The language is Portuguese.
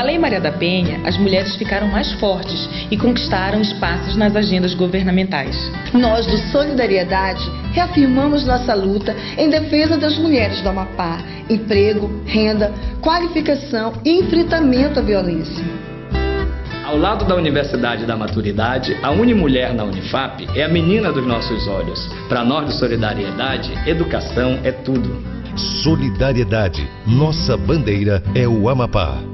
a Lei Maria da Penha, as mulheres ficaram mais fortes e conquistaram espaços nas agendas governamentais. Nós, do Solidariedade, reafirmamos nossa luta em defesa das mulheres do Amapá: emprego, renda, qualificação e enfrentamento à violência. Ao lado da Universidade da Maturidade, a Unimulher na Unifap é a menina dos nossos olhos. Para nós do Solidariedade, educação é tudo. Solidariedade. Nossa bandeira é o Amapá.